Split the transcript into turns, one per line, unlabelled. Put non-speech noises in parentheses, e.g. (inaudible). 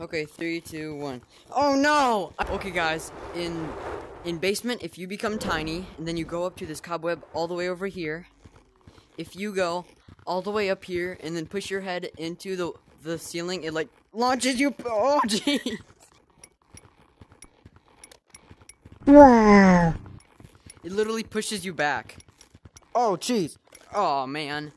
Okay, three, two, one. Oh no! Okay, guys, in in basement, if you become tiny and then you go up to this cobweb all the way over here, if you go all the way up here and then push your head into the the ceiling, it like launches you. (laughs) Oh gee!
Wow.
It literally pushes you back. Oh jeez. Oh man.